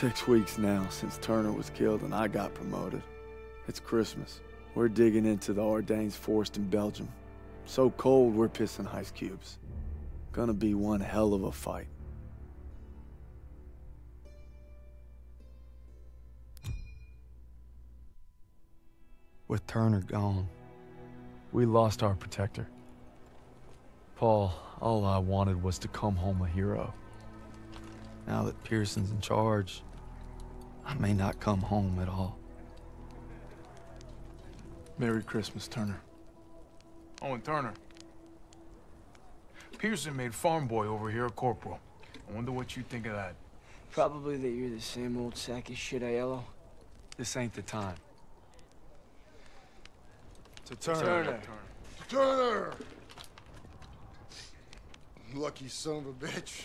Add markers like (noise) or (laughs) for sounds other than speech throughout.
Six weeks now since Turner was killed and I got promoted. It's Christmas. We're digging into the Ardennes forest in Belgium. So cold, we're pissing ice cubes. Gonna be one hell of a fight. With Turner gone, we lost our protector. Paul, all I wanted was to come home a hero. Now that Pierson's in charge, I may not come home at all. Merry Christmas, Turner. Oh, Owen Turner. Pierson made farm boy over here a corporal. I wonder what you think of that. Probably that you're the same old sack of shit, Aiello. This ain't the time. To Turner. Turner! Lucky son of a bitch.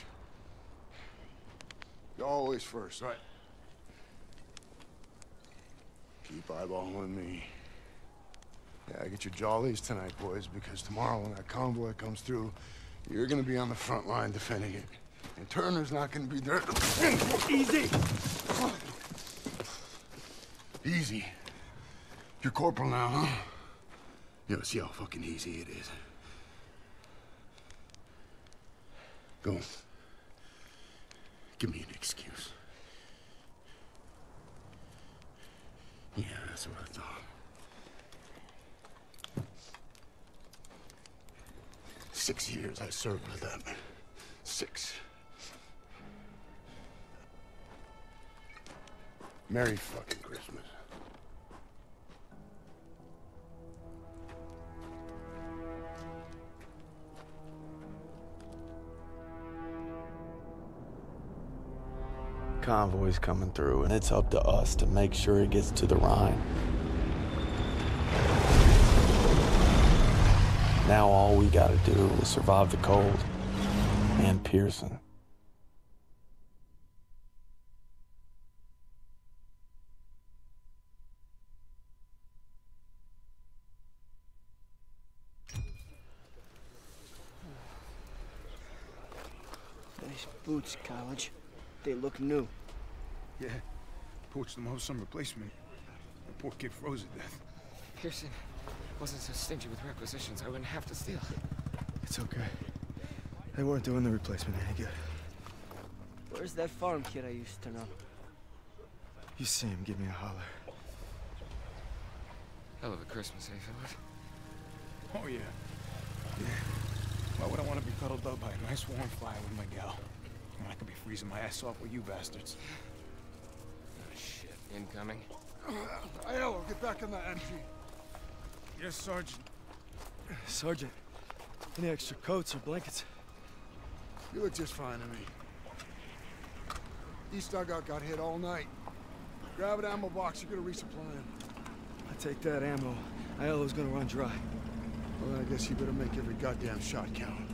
You're always first. Right. Keep eyeballing me. Yeah, I get your jollies tonight, boys, because tomorrow when that convoy comes through, you're gonna be on the front line defending it. And Turner's not gonna be there. Easy! Easy. You're corporal now, huh? Yeah, see how fucking easy it is. Go. Give me an excuse. Yeah, that's what I thought. Six years I served with them. Six. Merry fucking Christmas. Convoy's coming through, and it's up to us to make sure it gets to the Rhine. Now all we gotta do is survive the cold and Pierson. Nice boots, College. They look new. Yeah. Poached them off some replacement. The poor kid froze to death. Pierson wasn't so stingy with requisitions, I wouldn't have to steal. It's okay. They weren't doing the replacement any good. Where's that farm kid I used to know? You see him, give me a holler. Hell of a Christmas, eh, Philip? Oh, yeah. Yeah. Why would I want to be cuddled up by a nice warm fire with my gal? When I could be freezing my ass off with you bastards. Shit. Incoming. Uh, Aiello, get back in the entry. Yes, Sergeant. Sergeant, any extra coats or blankets? You look just fine to me. East dugout got hit all night. Grab an ammo box, you're gonna resupply him. I take that ammo. Aiello's gonna run dry. Well, I guess you better make every goddamn shot count.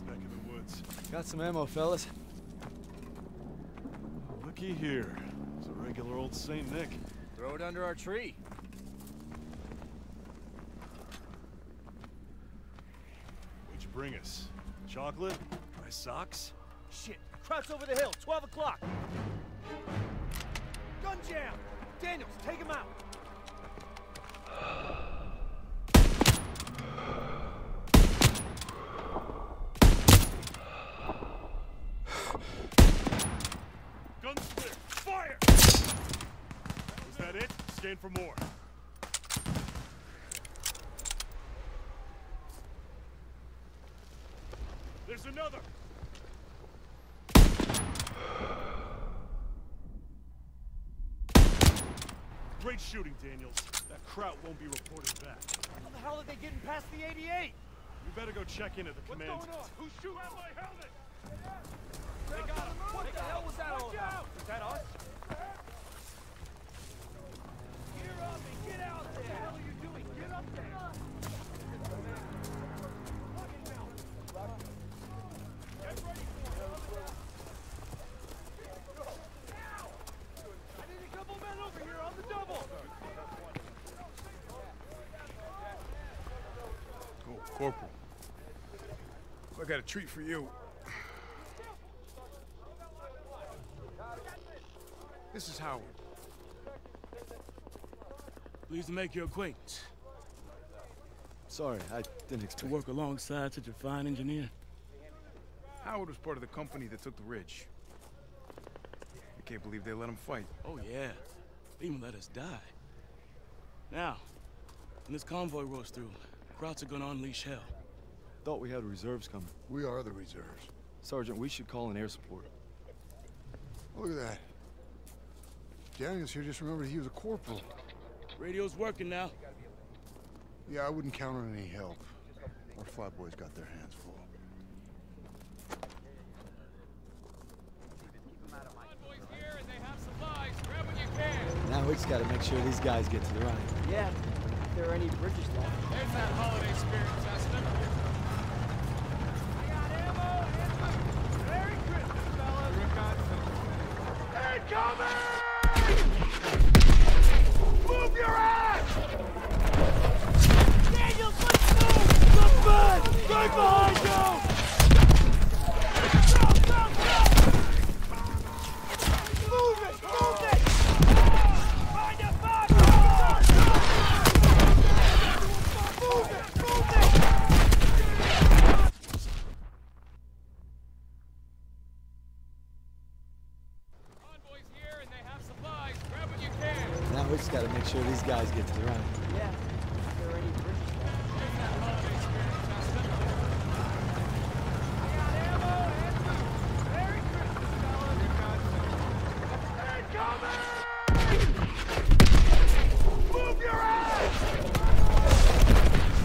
This neck of the woods? Got some ammo, fellas. Looky here. It's a regular old Saint Nick. Throw it under our tree. What'd you bring us? Chocolate? My socks? Shit. Crouch over the hill. 12 o'clock. Gun jam. Daniels, take him out. Guns clear! Fire! Was that it? Scan for more. There's another! Great shooting, Daniels. That Kraut won't be reporting back. How the hell are they getting past the 88? You better go check in at the What's command. going on? Who's shooting? Grab my helmet! They got him. What the hell was that all about? Was that us? Gear up and get out there. What the hell are you doing? Get up there. Corporal. I got a treat for you. This is Howard. Pleased to make your acquaintance. Sorry, I didn't expect... To work alongside such a fine engineer. Howard was part of the company that took the ridge. I can't believe they let him fight. Oh, yeah. They even let us die. Now, when this convoy rolls through, Krauts are gonna unleash hell. Thought we had reserves coming. We are the reserves. Sergeant, we should call in air support. Look at that. Daniels here just remembered he was a corporal. Radio's working now. Yeah, I wouldn't count on any help. Our flatboys got their hands full. Now we just gotta make sure these guys get to the Rhine. Yeah, if there are any bridges left. There's that holiday spirit testament. Merry Christmas, fellas. Move your ass! Daniels, let's move! Look back! Right behind you! Go, go, go! Move it! Move it! Find a body! Move it! Move it! Convoy's here and they have supplies. Grab what you can. Now we just gotta make sure these guys get to the Rhine. Yeah, if there are any bridges left. There's that holiday spirit testament. Merry Christmas, fellas! Move your ass!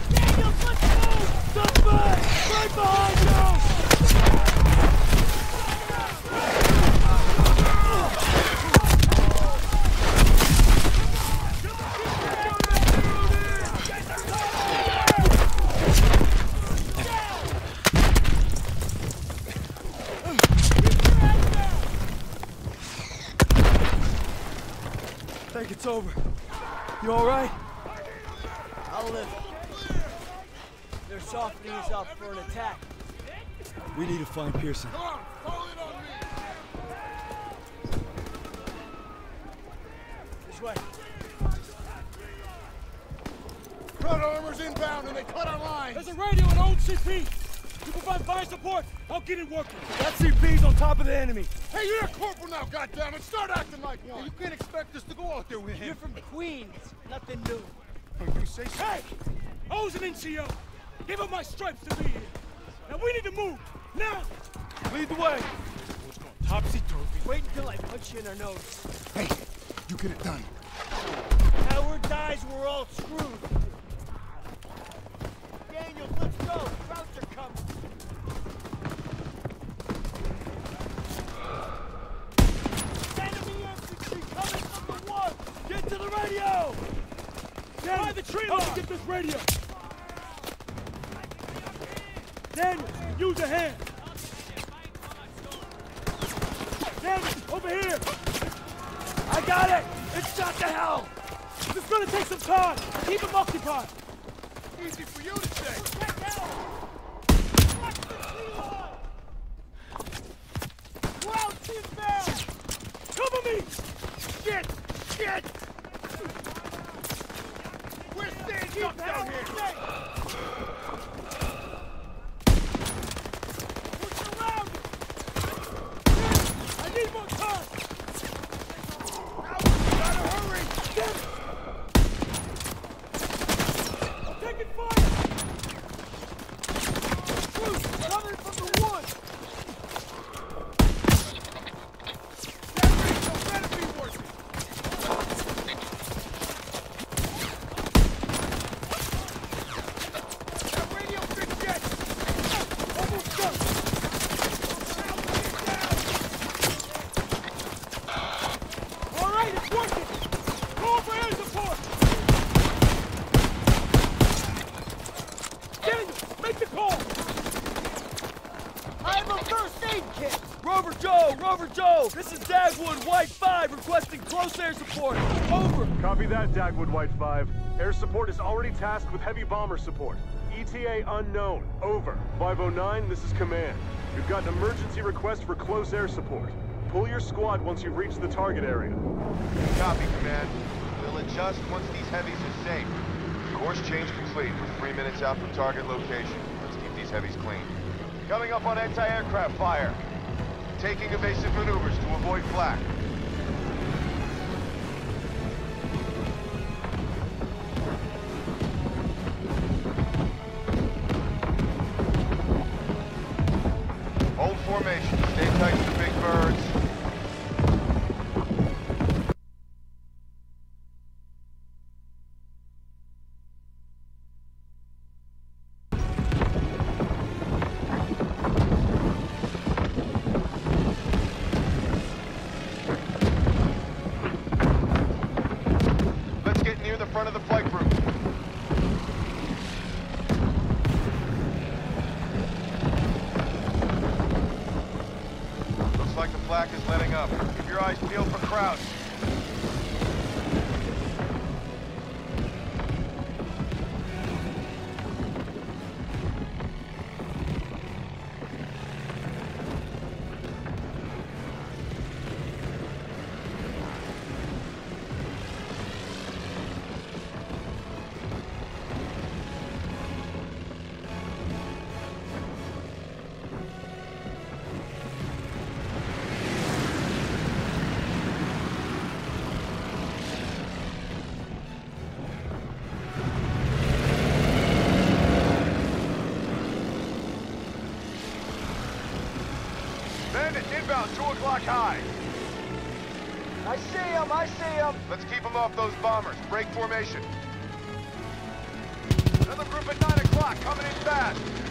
Daniels, let's move! Suspect! Right behind you! think it's over. You all right? I'll live. They're softening us up for an attack. We need to find Pierson. Come on, fall in on me. This way. Front armor's inbound and they cut our lines. There's a radio and old CP. You provide fire support. I'll get it working. That CP's on top of the enemy. Hey, you're a corporal now, goddammit! Start acting like one! You can't expect us to go out there with him! You're from Queens. Nothing new. Oh, you say so? Hey! I was an NCO. Give up my stripes to be here. Now we need to move. Now! Lead the way. Topsy-turvy. Wait until I punch you in our nose. Hey, you get it done. Howard dies, we're all screwed. Daniels, let's go. Krauts are coming. Enemy infantry coming from the one. Get to the radio! Daniel, the tree line! get this radio! Daniel, use your hand! Daniel, over here! I got it! It's shot to hell! This is gonna take some time! Keep him occupied! Easy for you to say. Crouch inbound! Cover me! Shit! Shit! We're staying up down here! We're surrounded! I need more time! Gotta hurry! I'm taking fire! Troops coming from the woods! That radio better be working! I have a first aid kit! Rover Joe! Rover This is Dagwood White 5 requesting close air support. Over! Copy that, Dagwood White 5. Air support is already tasked with heavy bomber support. ETA unknown. Over. 509, this is command. You've got an emergency request for close air support. Pull your squad once you've reached the target area. Copy, Command. We'll adjust once these heavies are safe. Course change complete. We're three minutes out from target location. Let's keep these heavies clean. Coming up on anti-aircraft fire. Taking evasive maneuvers to avoid flak. I! Let's keep them off those bombers. Break formation. Another group at 9 o'clock, coming in fast.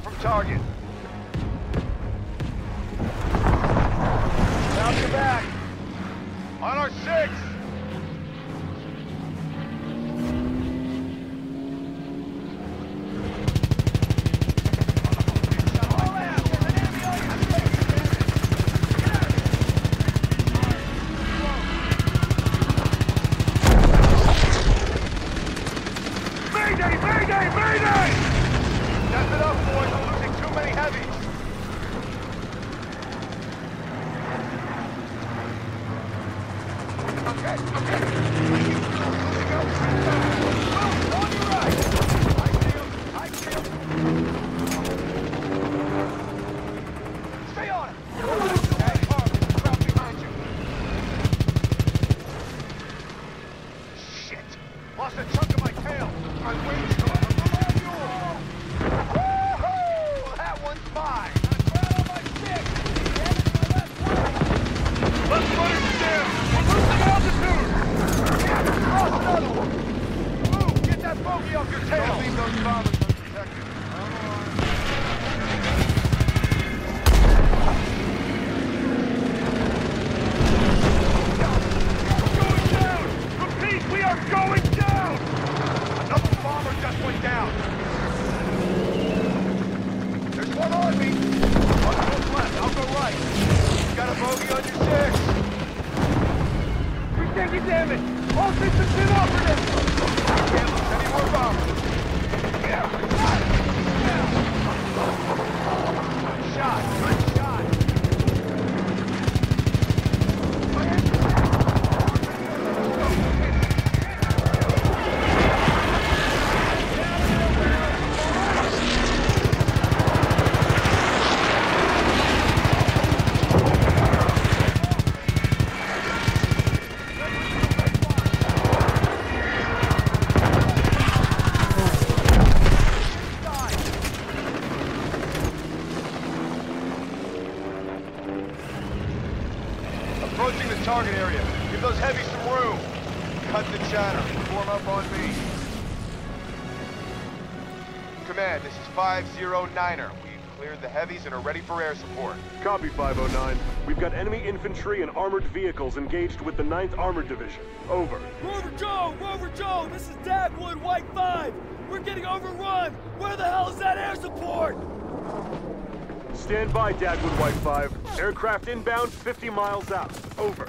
from target. damage! All systems inoperative! Cut the chatter. Form up on me. Command, this is 509er. We've cleared the heavies and are ready for air support. Copy, 509. We've got enemy infantry and armored vehicles engaged with the 9th Armored Division. Over. Rover Joe! Rover Joe! This is Dagwood, White 5! We're getting overrun! Where the hell is that air support? Stand by, Dagwood White 5. Aircraft inbound, 50 miles out. Over.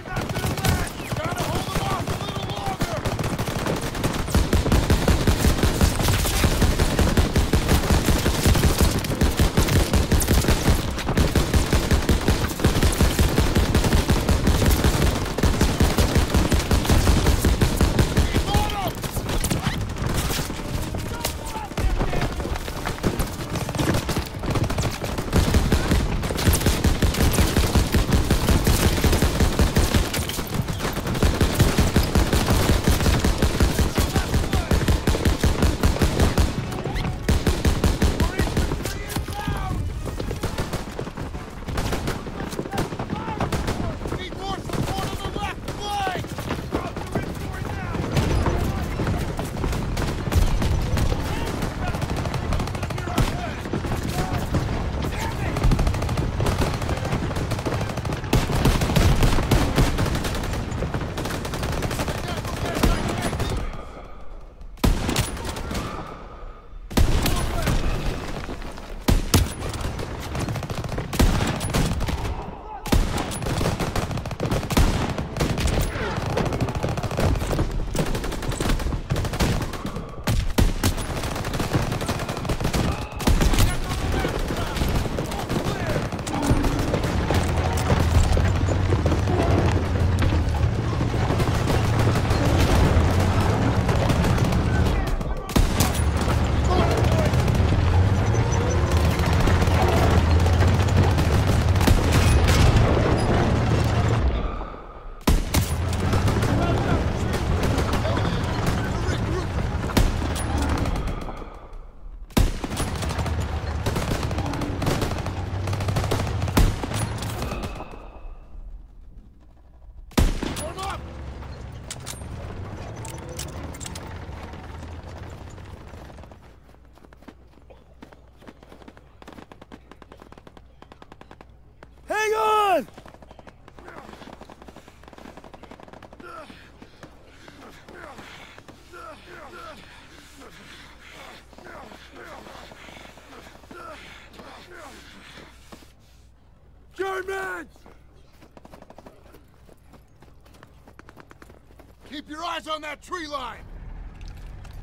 on that tree line!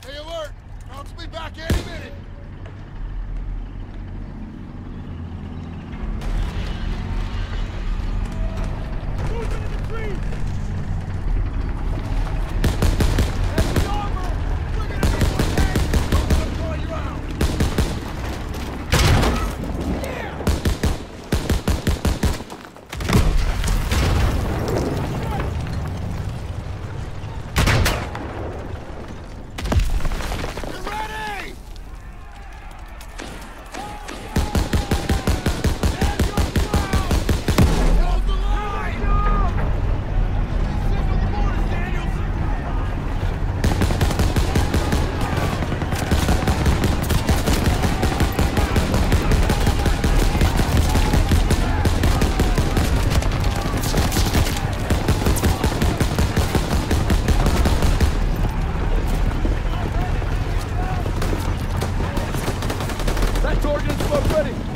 Stay alert! Will be back any minute! Smoke ready.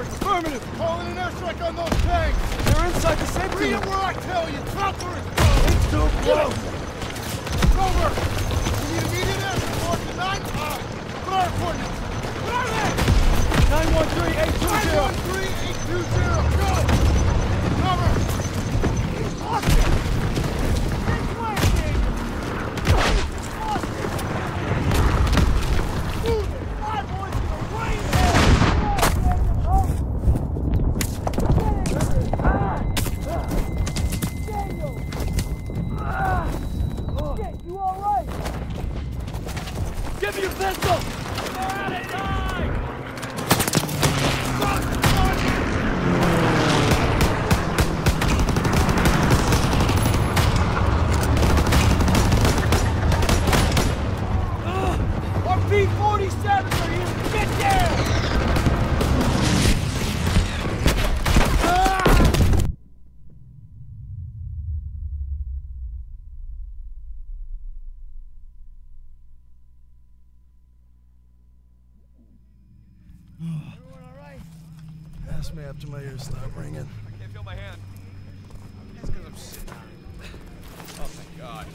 Radio. Affirmative. Calling an airstrike on those tanks. They're inside the safety. Read it where I tell you. Chopper is close. It's too close. Over. You need immediate air support tonight? Uh, what are coordinates? What are they? 913-820. 913-820. Go. Cover. Lost it. After my ears stop ringing. I can't feel my hand. It's because I'm sitting on it. Oh, thank God.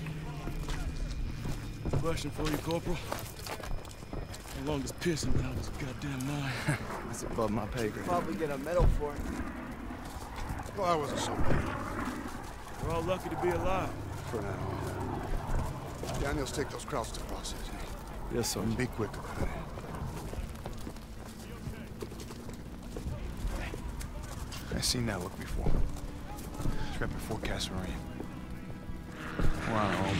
Question for you, Corporal. How long does Pierson been out this goddamn mine? (laughs) That's above my pay grade. Probably get a medal for it. Well, I wasn't so bad We're all lucky to be alive. for now. Daniels, take those crowds to process. Yes, sir. And be quick about it. I've seen that look before. Right before Kasserine. We're on our own.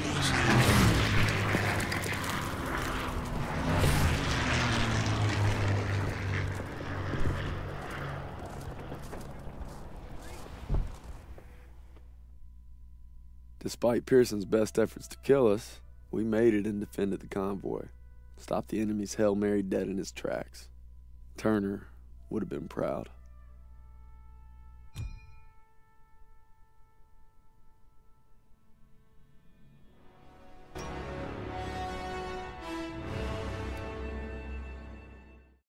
Despite Pierson's best efforts to kill us, we made it and defended the convoy. Stopped the enemy's Hail Mary dead in his tracks. Turner would have been proud.